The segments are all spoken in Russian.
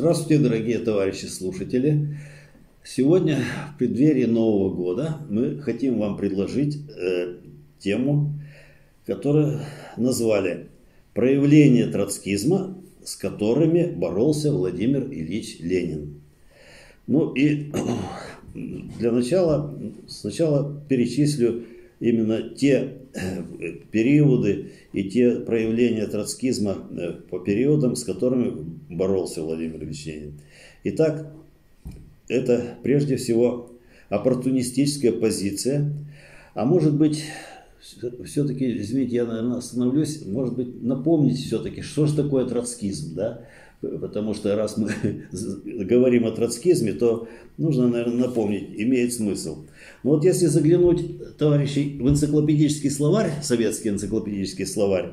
Здравствуйте, дорогие товарищи слушатели. Сегодня, в преддверии Нового года, мы хотим вам предложить э, тему, которую назвали «Проявление троцкизма, с которыми боролся Владимир Ильич Ленин». Ну и для начала, сначала перечислю именно те периоды и те проявления троцкизма э, по периодам, с которыми боролся Владимир Ильич. Итак, это прежде всего оппортунистическая позиция, а может быть, все-таки, извините, я, наверное, остановлюсь, может быть, напомнить все-таки, что же такое троцкизм, да? Потому что раз мы говорим о троцкизме, то нужно, наверное, напомнить, имеет смысл. Но вот если заглянуть, товарищи, в энциклопедический словарь, советский энциклопедический словарь,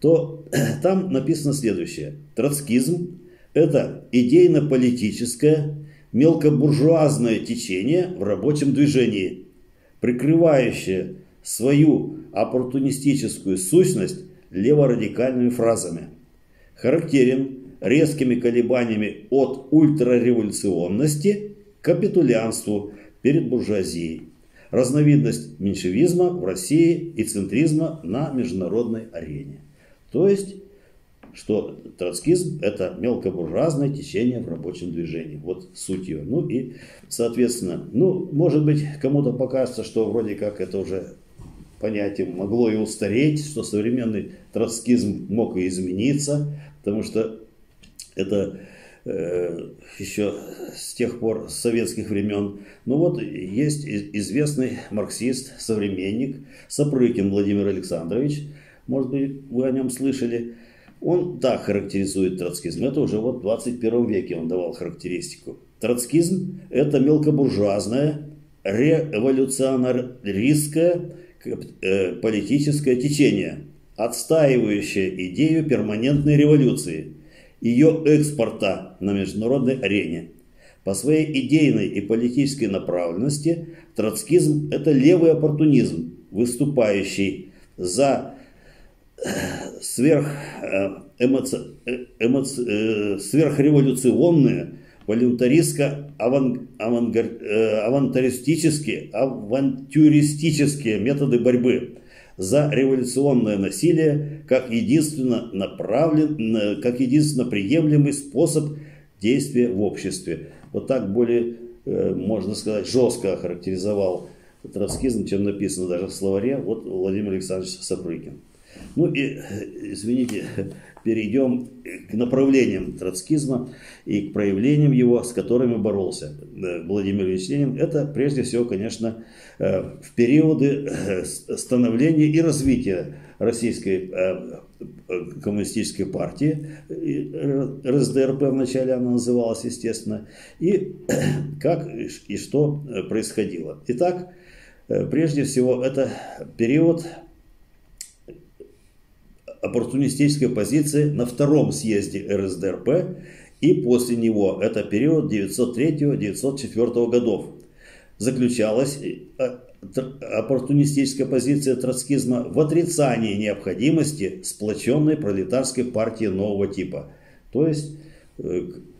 то там написано следующее. Троцкизм – это идейно-политическое, мелкобуржуазное течение в рабочем движении, прикрывающее свою оппортунистическую сущность леворадикальными фразами. Характерен резкими колебаниями от ультрареволюционности к капитулянству перед буржуазией. Разновидность меньшевизма в России и центризма на международной арене. То есть, что троцкизм – это мелкобуржуазное течение в рабочем движении. Вот суть ее. Ну и, соответственно, ну, может быть, кому-то покажется, что вроде как это уже понятие могло и устареть, что современный троцкизм мог и измениться, потому что это э, еще с тех пор, с советских времен. Ну вот есть известный марксист, современник Сапрыкин Владимир Александрович. Может быть, вы о нем слышали. Он так характеризует троцкизм. Это уже вот в 21 веке он давал характеристику. Троцкизм – это мелкобуржуазное, революционаристское э, политическое течение, отстаивающее идею перманентной революции – ее экспорта на международной арене. По своей идейной и политической направленности троцкизм – это левый оппортунизм, выступающий за э, сверх, э, эмоци, э, эмоци, сверхреволюционные, волюнтаристско-авантаристические, авантюристические методы борьбы – за революционное насилие как единственно направлен, как единственно приемлемый способ действия в обществе. Вот так более, э, можно сказать, жестко охарактеризовал троцкизм, чем написано даже в словаре, вот Владимир Александрович Сапрыкин. Ну и, э, извините, перейдем к направлениям троцкизма и к проявлениям его, с которыми боролся э, Владимир Ильич Ленин. Это прежде всего, конечно, э, в периоды становления и развития российской коммунистической партии, РСДРП вначале она называлась, естественно, и как и что происходило. Итак, прежде всего, это период оппортунистической позиции на втором съезде РСДРП и после него, это период 903-904 годов, заключалась э, оппортунистическая позиция троцкизма в отрицании необходимости сплоченной пролетарской партии нового типа. То есть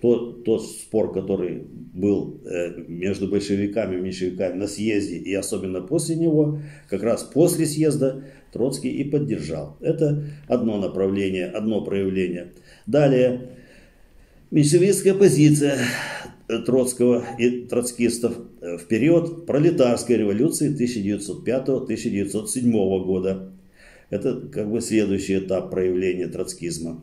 тот, тот спор, который был э, между большевиками и меньшевиками на съезде и особенно после него, как раз после съезда Троцкий и поддержал. Это одно направление, одно проявление. Далее, меньшевистская позиция Троцкого и троцкистов в период пролетарской революции 1905-1907 года. Это как бы следующий этап проявления троцкизма.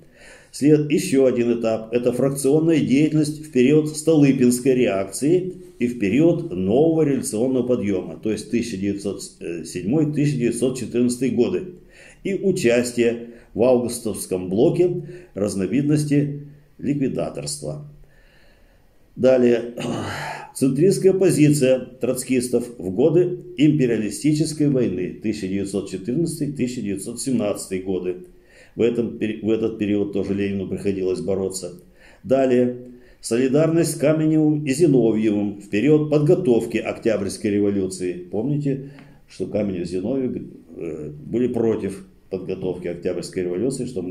След, еще один этап – это фракционная деятельность в период Столыпинской реакции и в период нового революционного подъема, то есть 1907-1914 годы, и участие в августовском блоке разновидности ликвидаторства. Далее. Центристская позиция троцкистов в годы империалистической войны 1914-1917 годы в, этом, в этот период тоже Ленину приходилось бороться. Далее. Солидарность с Каменевым и Зиновьевым в период подготовки Октябрьской революции. Помните, что Каменев и Зиновьев э, были против подготовки Октябрьской революции, что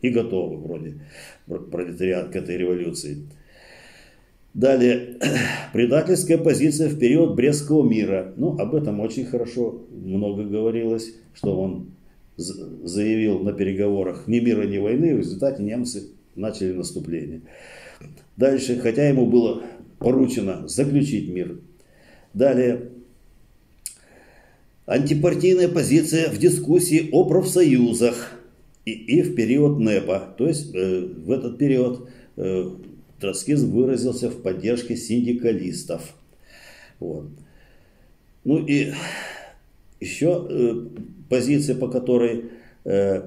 и готовы вроде пролетариат к этой революции. Далее, предательская позиция в период Брестского мира. Ну, об этом очень хорошо много говорилось, что он заявил на переговорах ни мира, ни войны, в результате немцы начали наступление. Дальше, хотя ему было поручено заключить мир. Далее, антипартийная позиция в дискуссии о профсоюзах и, и в период НЭПа. То есть э, в этот период э, троцкизм выразился в поддержке синдикалистов. Вот. Ну и еще э, позиция, по которой э,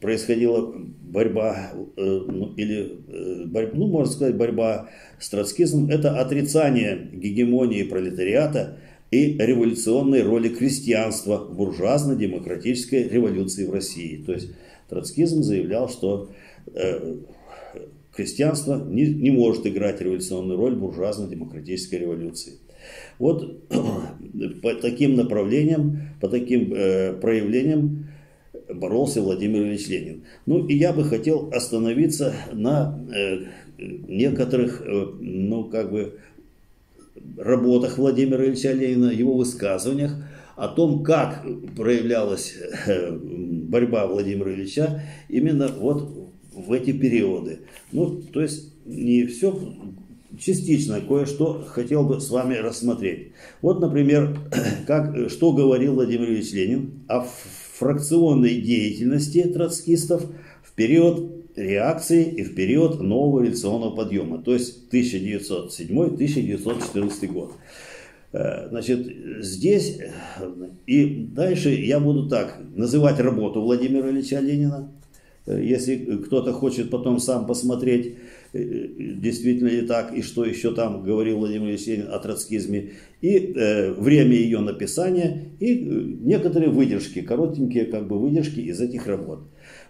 происходила борьба, э, ну, или, э, борь, ну, можно сказать, борьба с троцкизмом, это отрицание гегемонии пролетариата и революционной роли крестьянства в буржуазно-демократической революции в России. То есть троцкизм заявлял, что крестьянство не, не может играть революционную роль буржуазно-демократической революции. Вот по таким направлениям, по таким э, проявлениям боролся Владимир Ильич Ленин. Ну и я бы хотел остановиться на э, некоторых, э, ну как бы, работах Владимира Ильича Ленина, его высказываниях о том, как проявлялась э, борьба Владимира Ильича именно вот в эти периоды. Ну, то есть не все частично кое-что хотел бы с вами рассмотреть. Вот, например, как, что говорил Владимир Ильич Ленин о фракционной деятельности троцкистов в период реакции и в период нового революционного подъема, то есть 1907-1914 год. Э, значит, здесь и дальше я буду так называть работу Владимира Ильича Ленина. Э, если кто-то хочет потом сам посмотреть, действительно ли так, и что еще там говорил Владимир Ленин о троцкизме, и э, время ее написания, и некоторые выдержки, коротенькие как бы выдержки из этих работ.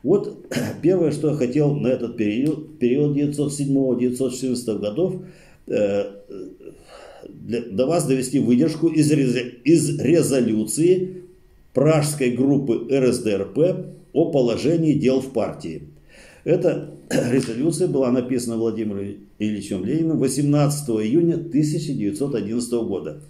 Вот первое, что я хотел на этот период, период 1907-1914 годов, э, для, до вас довести выдержку из, из резолюции пражской группы РСДРП о положении дел в партии. Эта резолюция была написана Владимиром Ильичем Лениным 18 июня 1911 года.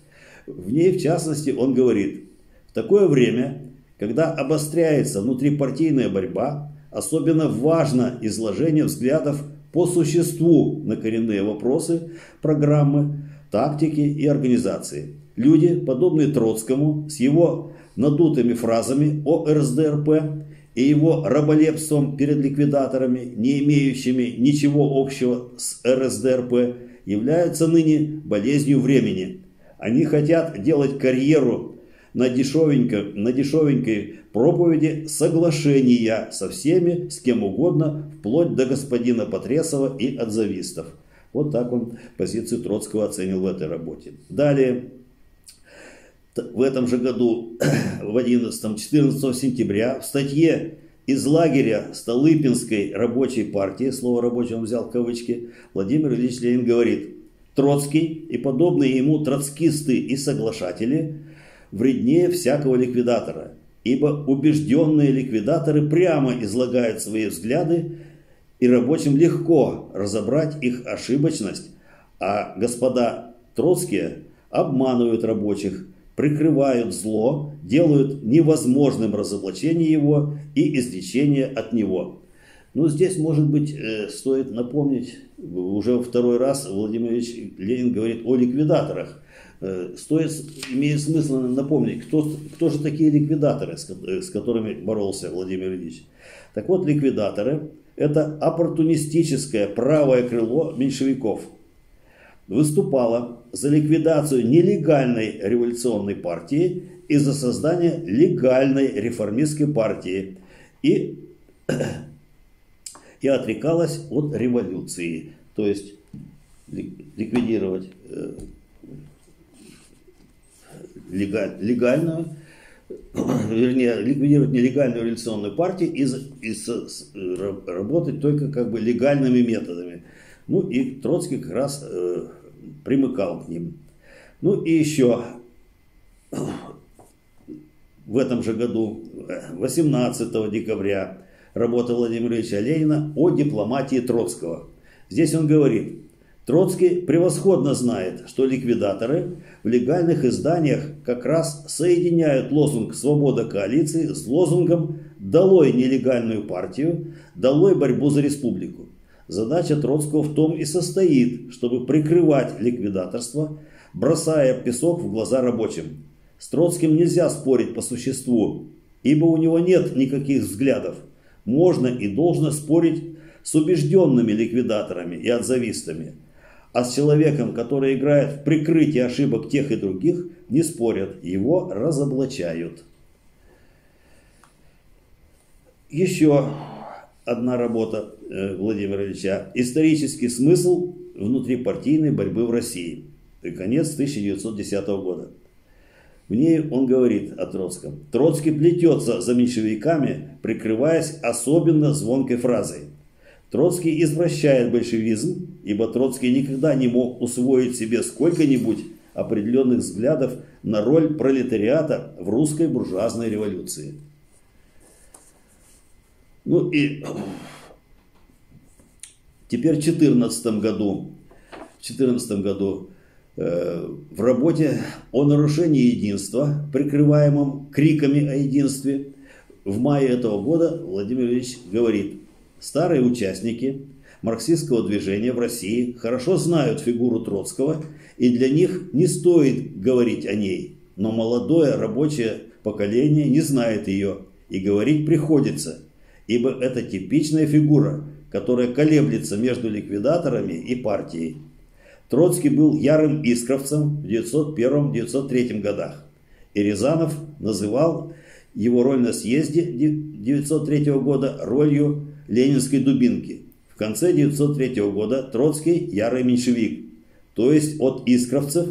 В ней, в частности, он говорит, в такое время, когда обостряется внутрипартийная борьба, особенно важно изложение взглядов по существу на коренные вопросы программы, тактики и организации. Люди, подобные Троцкому, с его надутыми фразами о РСДРП и его раболепством перед ликвидаторами, не имеющими ничего общего с РСДРП, являются ныне болезнью времени. Они хотят делать карьеру на, дешевенько, на дешевенькой проповеди соглашения со всеми, с кем угодно, вплоть до господина Потресова и отзавистов. Вот так он позицию Троцкого оценил в этой работе. Далее, в этом же году, в 11-14 сентября, в статье из лагеря Столыпинской рабочей партии, слово рабочий он взял в кавычки, Владимир Ильич Ленин говорит, Троцкий и подобные ему троцкисты и соглашатели вреднее всякого ликвидатора, ибо убежденные ликвидаторы прямо излагают свои взгляды, и рабочим легко разобрать их ошибочность, а господа Троцкие обманывают рабочих, прикрывают зло, делают невозможным разоблачение его и излечение от него. Ну, здесь, может быть, э, стоит напомнить, уже второй раз Владимир Ленин говорит о ликвидаторах. Э, стоит, имеет смысл напомнить, кто, кто же такие ликвидаторы, с которыми боролся Владимир Ильич. Так вот, ликвидаторы – это оппортунистическое правое крыло меньшевиков. Выступало за ликвидацию нелегальной революционной партии и за создание легальной реформистской партии и, и отрекалась от революции, то есть ликвидировать э, легаль, легальную, вернее, ликвидировать нелегальную революционную партию и, и с, работать только как бы легальными методами. Ну и Троцкий как раз э, примыкал к ним. Ну и еще в этом же году, 18 декабря, работа Владимира Ильича Ленина о дипломатии Троцкого. Здесь он говорит, Троцкий превосходно знает, что ликвидаторы в легальных изданиях как раз соединяют лозунг «Свобода коалиции» с лозунгом «Долой нелегальную партию, долой борьбу за республику». Задача Троцкого в том и состоит, чтобы прикрывать ликвидаторство, бросая песок в глаза рабочим. С Троцким нельзя спорить по существу, ибо у него нет никаких взглядов. Можно и должно спорить с убежденными ликвидаторами и отзавистами – а с человеком, который играет в прикрытие ошибок тех и других, не спорят, его разоблачают. Еще одна работа Владимира Ильича. Исторический смысл внутрипартийной борьбы в России. И конец 1910 года. В ней он говорит о Троцком. Троцкий плетется за меньшевиками, прикрываясь особенно звонкой фразой. Троцкий извращает большевизм, ибо Троцкий никогда не мог усвоить себе сколько-нибудь определенных взглядов на роль пролетариата в русской буржуазной революции. Ну и теперь в 2014 году, в 14 году э, в работе о нарушении единства, прикрываемом криками о единстве, в мае этого года Владимир Ильич говорит, Старые участники марксистского движения в России хорошо знают фигуру Троцкого, и для них не стоит говорить о ней. Но молодое рабочее поколение не знает ее, и говорить приходится, ибо это типичная фигура, которая колеблется между ликвидаторами и партией. Троцкий был ярым искровцем в 1901-1903 годах, и Рязанов называл его роль на съезде 1903 года ролью ленинской дубинки. В конце 1903 года Троцкий – ярый меньшевик, то есть от искровцев,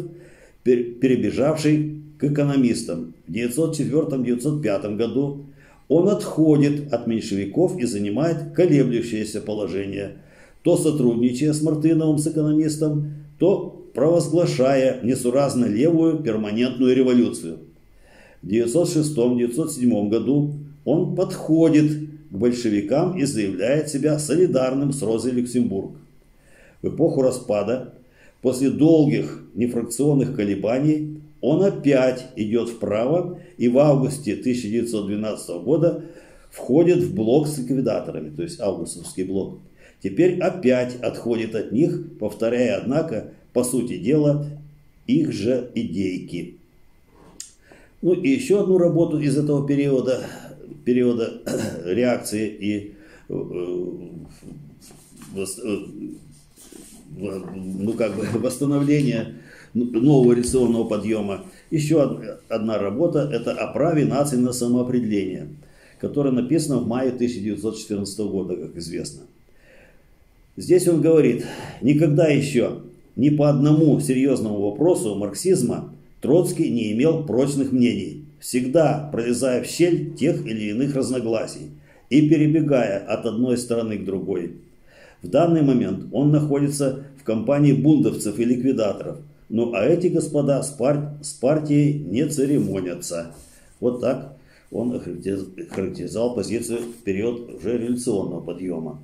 перебежавший к экономистам. В 1904-1905 году он отходит от меньшевиков и занимает колеблющееся положение, то сотрудничая с Мартыновым с экономистом, то провозглашая несуразно левую перманентную революцию. В 1906-1907 году он подходит к большевикам и заявляет себя солидарным с Розой Люксембург. В эпоху распада, после долгих нефракционных колебаний, он опять идет вправо и в августе 1912 года входит в блок с ликвидаторами, то есть августовский блок. Теперь опять отходит от них, повторяя, однако, по сути дела, их же идейки. Ну и еще одну работу из этого периода периода реакции и э, э, ну, как бы восстановления нового революционного подъема. Еще одна работа – это о праве нации на самоопределение, которая написана в мае 1914 года, как известно. Здесь он говорит, никогда еще ни по одному серьезному вопросу марксизма Троцкий не имел прочных мнений всегда пролезая в щель тех или иных разногласий и перебегая от одной стороны к другой. В данный момент он находится в компании бундовцев и ликвидаторов, ну а эти господа с, пар... с партией не церемонятся. Вот так он характеризовал позицию в период уже революционного подъема.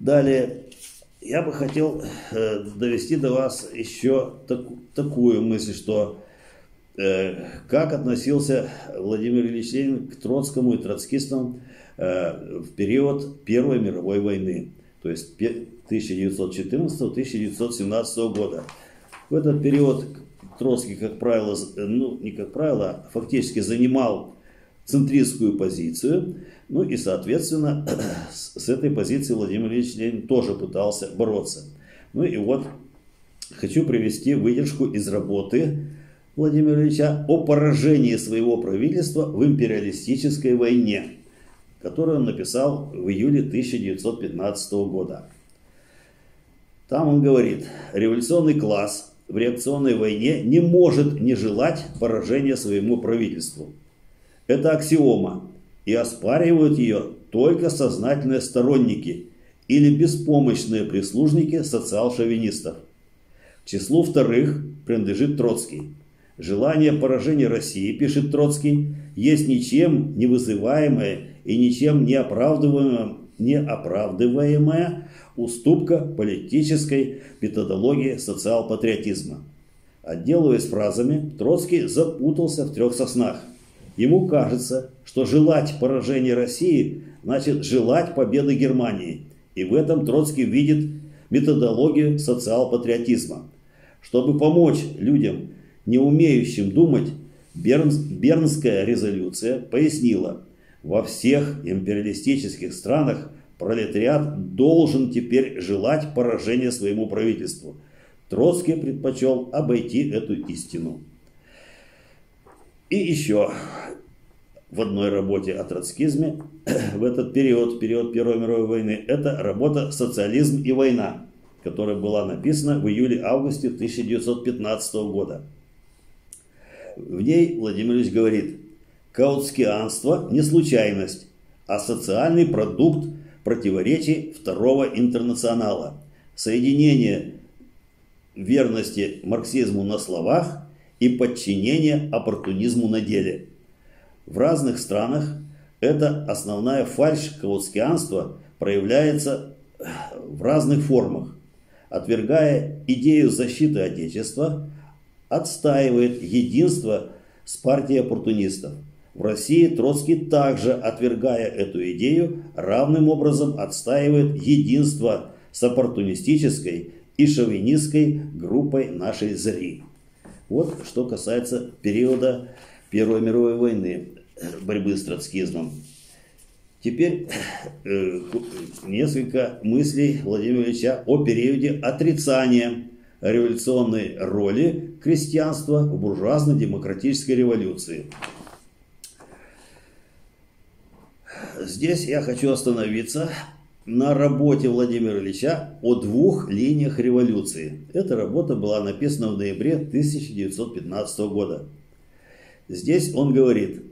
Далее, я бы хотел э, довести до вас еще так, такую мысль, что Э, как относился Владимир Ильич Ленин к Троцкому и троцкистам э, в период Первой мировой войны, то есть 1914-1917 года. В этот период Троцкий, как правило, ну не как правило, а фактически занимал центристскую позицию, ну и, соответственно, с этой позиции Владимир Ильич Ленин тоже пытался бороться. Ну и вот хочу привести выдержку из работы Владимира Ильича о поражении своего правительства в империалистической войне, которую он написал в июле 1915 года. Там он говорит, революционный класс в реакционной войне не может не желать поражения своему правительству. Это аксиома, и оспаривают ее только сознательные сторонники или беспомощные прислужники социал-шовинистов. К числу вторых принадлежит Троцкий. Желание поражения России, пишет Троцкий, есть ничем не вызываемая и ничем не оправдываемая, не оправдываемая уступка политической методологии социал-патриотизма. Отделываясь фразами, Троцкий запутался в трех соснах. Ему кажется, что желать поражения России значит желать победы Германии. И в этом Троцкий видит методологию социал-патриотизма. Чтобы помочь людям, не умеющим думать, Бернс, Бернская резолюция пояснила, во всех империалистических странах пролетариат должен теперь желать поражения своему правительству. Троцкий предпочел обойти эту истину. И еще в одной работе о троцкизме в этот период, период Первой мировой войны, это работа «Социализм и война», которая была написана в июле-августе 1915 года. В ней Владимир Ильич говорит, каутскианство не случайность, а социальный продукт противоречий второго интернационала. Соединение верности марксизму на словах и подчинение оппортунизму на деле. В разных странах эта основная фальшь каутскианства проявляется в разных формах. Отвергая идею защиты Отечества, отстаивает единство с партией оппортунистов. В России Троцкий также, отвергая эту идею, равным образом отстаивает единство с оппортунистической и шовинистской группой нашей зари. Вот что касается периода Первой мировой войны, борьбы с троцкизмом. Теперь э, несколько мыслей Владимира Ильича о периоде отрицания революционной роли крестьянства в буржуазно-демократической революции. Здесь я хочу остановиться на работе Владимира Ильича о двух линиях революции. Эта работа была написана в ноябре 1915 года. Здесь он говорит,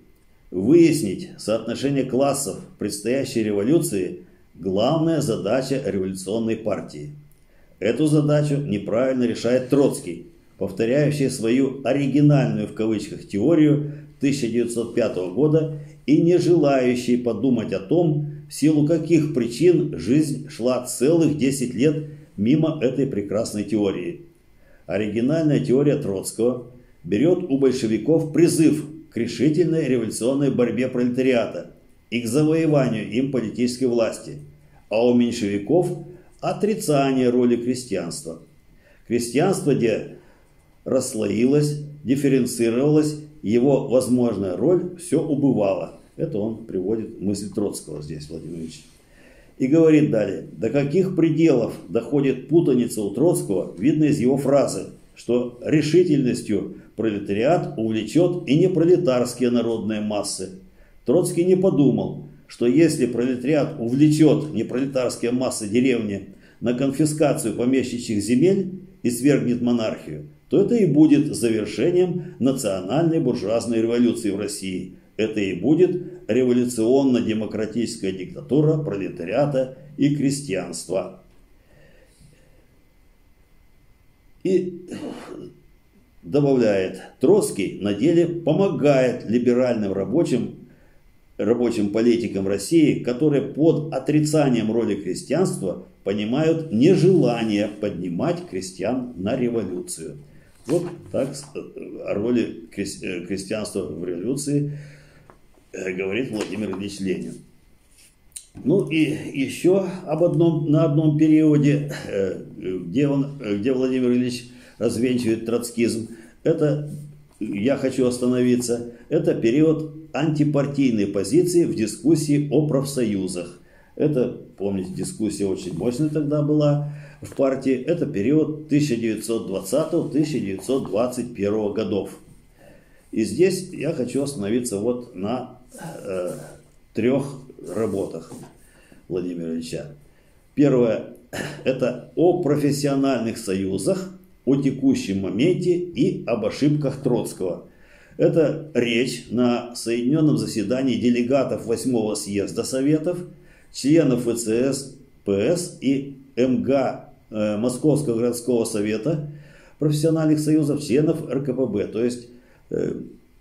выяснить соотношение классов предстоящей революции – главная задача революционной партии. Эту задачу неправильно решает Троцкий, повторяющий свою «оригинальную» в кавычках теорию 1905 года и не желающий подумать о том, в силу каких причин жизнь шла целых 10 лет мимо этой прекрасной теории. Оригинальная теория Троцкого берет у большевиков призыв к решительной революционной борьбе пролетариата и к завоеванию им политической власти, а у меньшевиков – отрицание роли крестьянства. Крестьянство, где расслоилось, дифференцировалось, его возможная роль все убывала. Это он приводит мысль Троцкого здесь, Владимир Ильич. И говорит далее, до каких пределов доходит путаница у Троцкого, видно из его фразы, что решительностью пролетариат увлечет и не пролетарские народные массы. Троцкий не подумал, что если пролетариат увлечет непролетарские массы деревни на конфискацию помещичьих земель и свергнет монархию, то это и будет завершением национальной буржуазной революции в России – это и будет революционно-демократическая диктатура пролетариата и крестьянства. И добавляет, Троцкий на деле помогает либеральным рабочим, рабочим политикам России, которые под отрицанием роли крестьянства понимают нежелание поднимать крестьян на революцию. Вот так о роли крестьянства в революции Э, говорит Владимир Ильич Ленин. Ну и еще об одном, на одном периоде, э, где, он, где Владимир Ильич развенчивает троцкизм, это, я хочу остановиться, это период антипартийной позиции в дискуссии о профсоюзах. Это, помните, дискуссия очень мощная тогда была в партии. Это период 1920-1921 годов. И здесь я хочу остановиться вот на э, трех работах Владимира Ильича. Первое – это о профессиональных союзах, о текущем моменте и об ошибках Троцкого. Это речь на соединенном заседании делегатов 8 съезда Советов, членов ВЦС, ПС и МГ э, Московского городского совета профессиональных союзов, членов РКПБ. То есть э,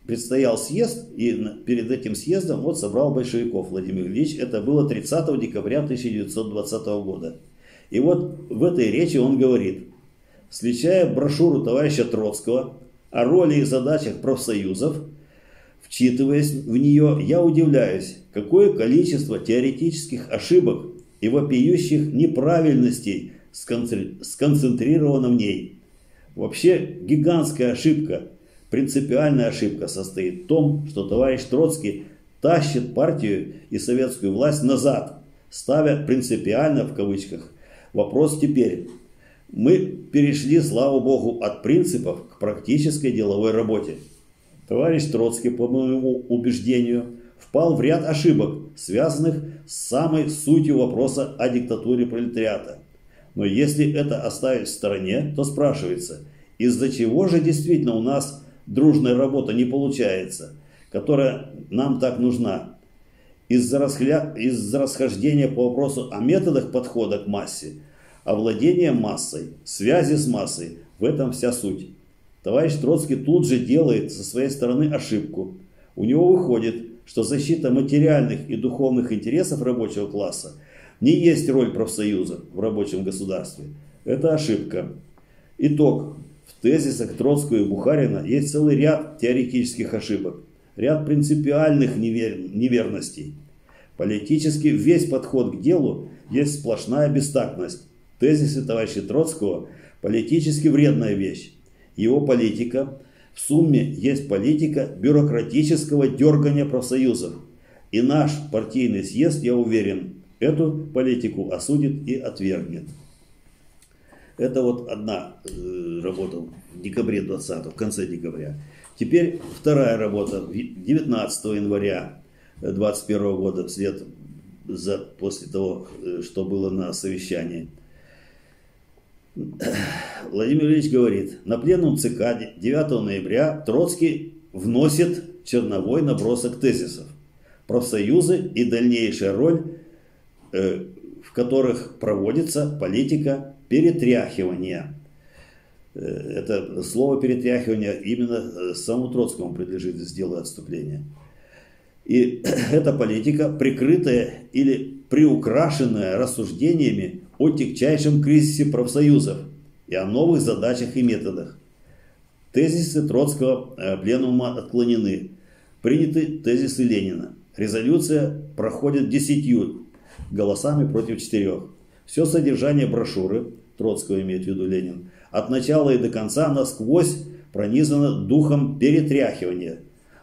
предстоял съезд, и перед этим съездом вот собрал большевиков Владимир Ильич. Это было 30 декабря 1920 года. И вот в этой речи он говорит, сличая брошюру товарища Троцкого о роли и задачах профсоюзов, вчитываясь в нее, я удивляюсь, какое количество теоретических ошибок и вопиющих неправильностей сконцентрировано в ней. Вообще гигантская ошибка, принципиальная ошибка состоит в том, что товарищ Троцкий тащит партию и советскую власть назад, ставя принципиально в кавычках. Вопрос теперь. Мы перешли, слава богу, от принципов к практической деловой работе. Товарищ Троцкий, по моему убеждению, впал в ряд ошибок, связанных с самой сутью вопроса о диктатуре пролетариата. Но если это оставить в стороне, то спрашивается, из-за чего же действительно у нас дружная работа не получается, которая нам так нужна? Из-за расхля... из расхождения по вопросу о методах подхода к массе, овладения массой, связи с массой, в этом вся суть. Товарищ Троцкий тут же делает со своей стороны ошибку. У него выходит, что защита материальных и духовных интересов рабочего класса не есть роль профсоюза в рабочем государстве. Это ошибка. Итог. В тезисах Троцкого и Бухарина есть целый ряд теоретических ошибок, ряд принципиальных невер... неверностей. Политически весь подход к делу есть сплошная бестактность. Тезисы товарища Троцкого – политически вредная вещь. Его политика в сумме есть политика бюрократического дергания профсоюзов. И наш партийный съезд, я уверен, эту политику осудит и отвергнет. Это вот одна э, работа в декабре 20 в конце декабря. Теперь вторая работа 19 января 21 года, вслед за, после того, э, что было на совещании. Владимир Ильич говорит, на пленум ЦК 9 ноября Троцкий вносит черновой набросок тезисов. Профсоюзы и дальнейшая роль, э, в которых проводится политика перетряхивания. Э, это слово перетряхивание именно э, самому Троцкому принадлежит сделать отступление. И эта политика, прикрытая или приукрашенная рассуждениями о тягчайшем кризисе профсоюзов и о новых задачах и методах. Тезисы Троцкого э, пленума отклонены. Приняты тезисы Ленина. Резолюция проходит десятью голосами против четырех. Все содержание брошюры, Троцкого имеет в виду Ленин, от начала и до конца насквозь пронизано духом перетряхивания,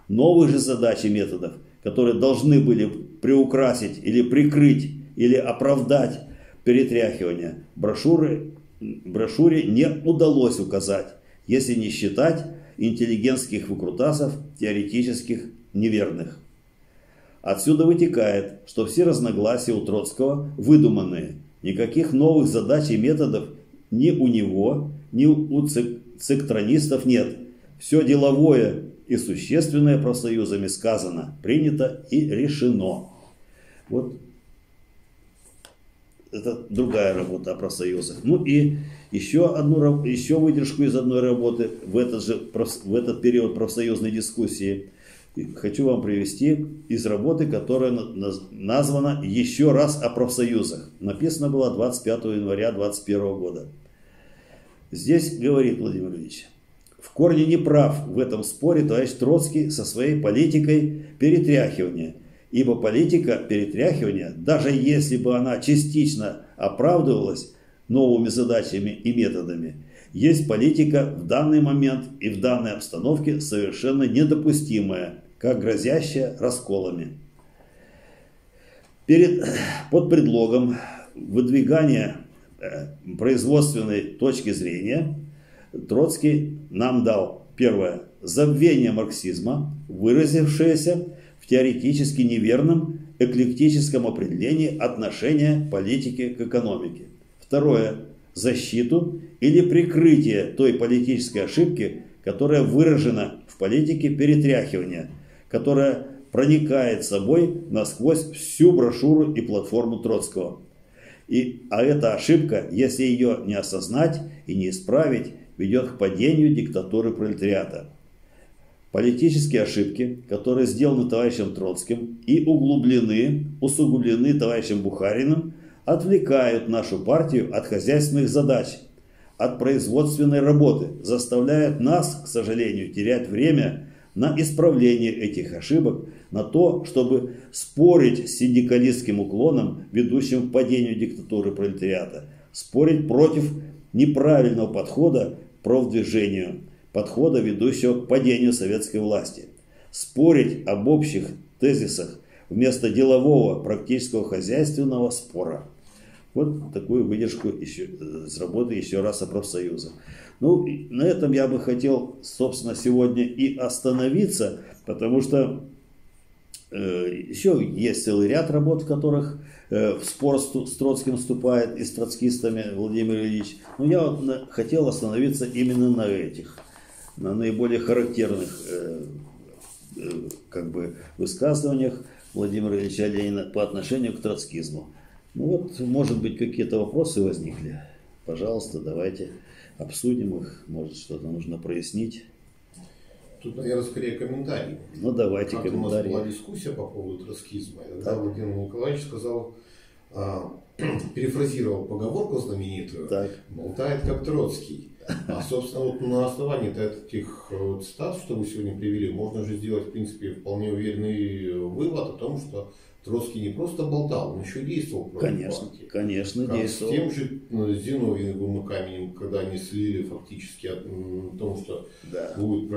новых же задач и методов, которые должны были приукрасить или прикрыть или оправдать перетряхивания брошюры, брошюре не удалось указать, если не считать интеллигентских выкрутасов, теоретических неверных. Отсюда вытекает, что все разногласия у Троцкого выдуманные. Никаких новых задач и методов ни у него, ни у цектронистов нет. Все деловое и существенное профсоюзами сказано, принято и решено. Вот это другая работа о профсоюзах. Ну и еще одну еще выдержку из одной работы в этот же в этот период профсоюзной дискуссии хочу вам привести из работы, которая названа еще раз о профсоюзах. Написано было 25 января 2021 года. Здесь говорит Владимир Ильич, в корне не прав в этом споре товарищ Троцкий со своей политикой перетряхивания – Ибо политика перетряхивания, даже если бы она частично оправдывалась новыми задачами и методами, есть политика в данный момент и в данной обстановке совершенно недопустимая, как грозящая расколами. Перед, под предлогом выдвигания э, производственной точки зрения Троцкий нам дал первое забвение марксизма, выразившееся в теоретически неверном эклектическом определении отношения политики к экономике. Второе. Защиту или прикрытие той политической ошибки, которая выражена в политике перетряхивания, которая проникает собой насквозь всю брошюру и платформу Троцкого. И, а эта ошибка, если ее не осознать и не исправить, ведет к падению диктатуры пролетариата. Политические ошибки, которые сделаны товарищем Троцким и углублены, усугублены товарищем Бухариным, отвлекают нашу партию от хозяйственных задач, от производственной работы, заставляют нас, к сожалению, терять время на исправление этих ошибок, на то, чтобы спорить с синдикалистским уклоном, ведущим к падению диктатуры пролетариата, спорить против неправильного подхода к профдвижению – подхода, ведущего к падению советской власти. Спорить об общих тезисах вместо делового практического хозяйственного спора. Вот такую выдержку еще, с работы еще раз о профсоюзах. Ну, на этом я бы хотел, собственно, сегодня и остановиться, потому что э, еще есть целый ряд работ, в которых э, в спор с, Троцким вступает и с троцкистами Владимир Ильич. Но я вот хотел остановиться именно на этих на наиболее характерных э, э, как бы высказываниях Владимира Ильича Ленина по отношению к троцкизму. Ну вот, может быть, какие-то вопросы возникли. Пожалуйста, давайте обсудим их. Может, что-то нужно прояснить. Тут, наверное, скорее комментарий. Ну, давайте как комментарий. У нас была дискуссия по поводу троцкизма. И тогда Владимир Николаевич сказал, перефразировал поговорку знаменитую, так. болтает как Троцкий. А, собственно, вот на основании этих э, цитат, что вы сегодня привели, можно же сделать, в принципе, вполне уверенный вывод о том, что Троцкий не просто болтал, он еще действовал против конечно, партии. Конечно, как действовал. С тем же э, Зиновьевым и Каменем, когда они слили фактически о том, что да. будет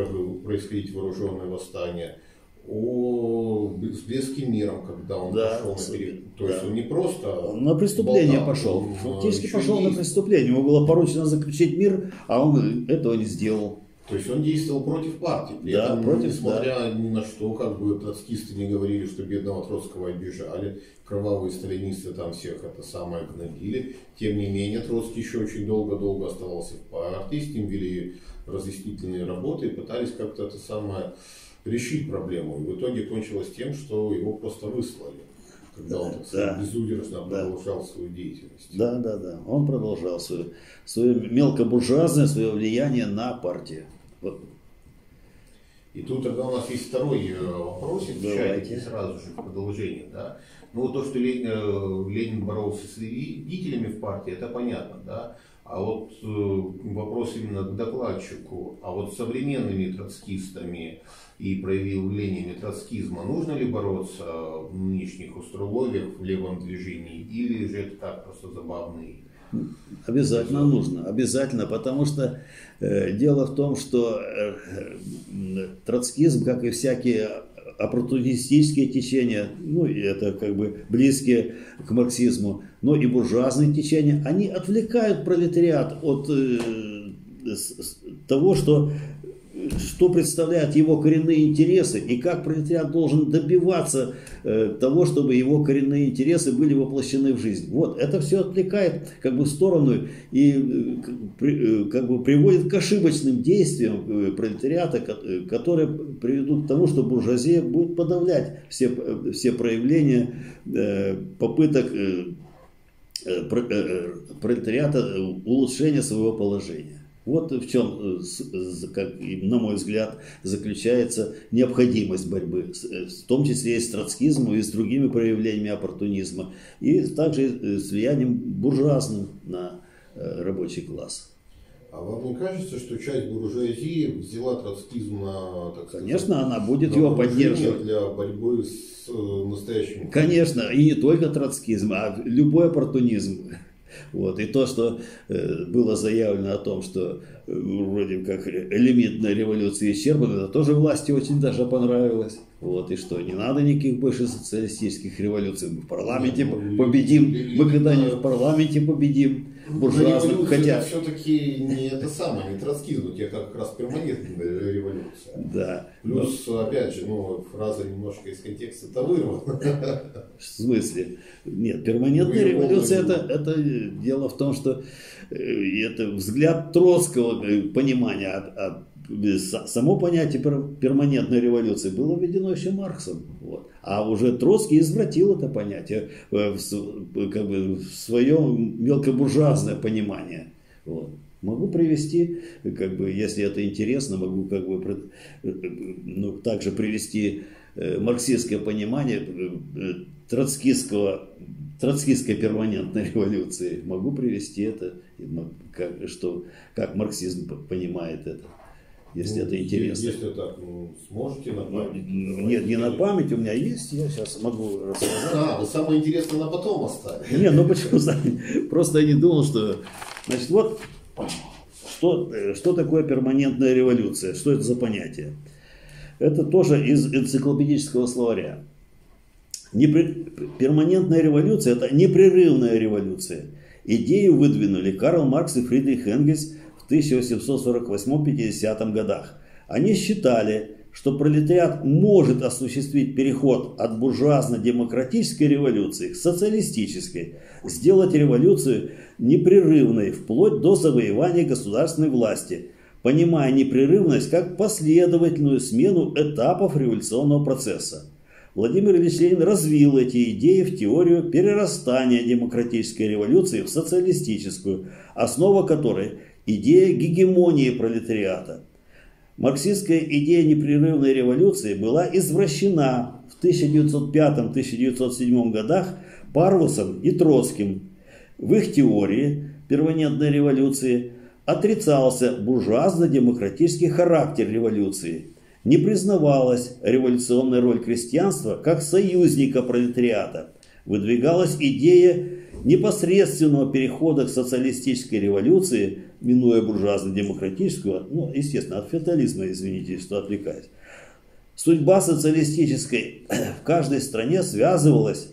происходить вооруженное восстание – о с близким миром, когда он да, пошел на перед... То да. есть он не просто... Он на преступление болтал, пошел. Он Фактически пошел на преступление. Ему было поручено заключить мир, а он этого не сделал. То есть он действовал против партии. При да, этом, против, несмотря да. ни на что, как бы троцкисты не говорили, что бедного Троцкого обижали, кровавые сталинисты там всех это самое гнобили. Тем не менее, Троцкий еще очень долго-долго оставался в партии, с ним вели разъяснительные работы и пытались как-то это самое решить проблему. И в итоге кончилось тем, что его просто выслали когда он так да, безудержно да. продолжал свою деятельность. Да, да, да. Он продолжал свое, свое мелкобуржуазное свое влияние на партию. Вот. И тут тогда у нас есть второй э, вопрос, отвечаете сразу же в продолжение. Да? Ну вот то, что Ленин, э, Ленин боролся с вредителями в партии, это понятно, да. А вот э, вопрос именно к докладчику, а вот современными троцкистами, и проявлениями троцкизма, нужно ли бороться в нынешних условиях в левом движении, или же это так просто забавный Обязательно нужно, обязательно, потому что э, дело в том, что э, э, троцкизм, как и всякие оппортунистические течения, ну это как бы близкие к марксизму, но и буржуазные течения, они отвлекают пролетариат от э, того, что что представляют его коренные интересы и как пролетариат должен добиваться э, того, чтобы его коренные интересы были воплощены в жизнь. Вот, это все отвлекает как бы в сторону и э, э, как бы приводит к ошибочным действиям пролетариата, которые приведут к тому, что буржуазия будет подавлять все, все проявления попыток пролетариата улучшения своего положения. Вот в чем, э, как, на мой взгляд, заключается необходимость борьбы, э, в том числе и с троцкизмом, и с другими проявлениями оппортунизма, и также э, с влиянием буржуазным на рабочий класс. А вам не кажется, что часть буржуазии взяла троцкизм на, так сказать, Конечно, она будет его поддерживать. Для борьбы с настоящим... Конечно, и не только троцкизм, а любой оппортунизм. Вот. И то, что э, было заявлено о том, что э, вроде как элементная революция исчерпана, это тоже власти очень даже понравилось. Вот, и что, не надо никаких больше социалистических революций. Мы в парламенте ну, победим, мы когда-нибудь в парламенте победим буржуазным, хотя... все-таки не это самое, не троцкизм, у тебя как раз перманентная революция. Да. Плюс, но... опять же, ну, фраза немножко из контекста-то вырвана. В смысле? Нет, перманентная революция, это, это дело в том, что э, это взгляд Троцкого э, понимания от само понятие перманентной революции было введено еще Марксом. Вот. А уже Троцкий извратил это понятие э, в, как бы, в свое мелкобуржуазное понимание. Вот. Могу привести, как бы, если это интересно, могу как бы, ну, также привести э, марксистское понимание э, троцкистского, троцкистской перманентной революции. Могу привести это, как, что, как марксизм понимает это если ну, это интересно. Если так, ну, сможете на память? Нет, не на память, у меня есть, я сейчас могу рассказать. А, вот самое интересное на потом оставить. Нет, ну почему? Просто я не думал, что... Значит, вот что, что такое перманентная революция? Что это за понятие? Это тоже из энциклопедического словаря. Непри... Перманентная революция – это непрерывная революция. Идею выдвинули Карл Маркс и Фридрих Энгельс в 1848-50 годах. Они считали, что пролетариат может осуществить переход от буржуазно-демократической революции к социалистической, сделать революцию непрерывной вплоть до завоевания государственной власти, понимая непрерывность как последовательную смену этапов революционного процесса. Владимир Ильич Ленин развил эти идеи в теорию перерастания демократической революции в социалистическую, основа которой идея гегемонии пролетариата. Марксистская идея непрерывной революции была извращена в 1905-1907 годах Парвусом и Троцким. В их теории перманентной революции отрицался буржуазно-демократический характер революции. Не признавалась революционная роль крестьянства как союзника пролетариата. Выдвигалась идея непосредственного перехода к социалистической революции, минуя буржуазно-демократическую, ну, естественно, от феодализма, извините, что отвлекаюсь. Судьба социалистической в каждой стране связывалась,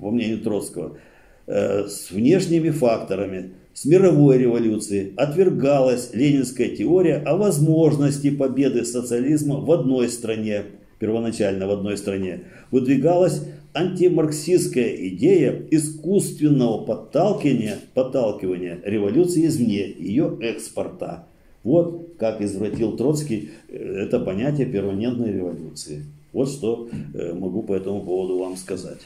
по мнению Троцкого, э, с внешними факторами, с мировой революцией. Отвергалась ленинская теория о возможности победы социализма в одной стране, первоначально в одной стране. Выдвигалась антимарксистская идея искусственного подталкивания, подталкивания революции извне, ее экспорта. Вот как извратил Троцкий э, это понятие перманентной революции. Вот что э, могу по этому поводу вам сказать.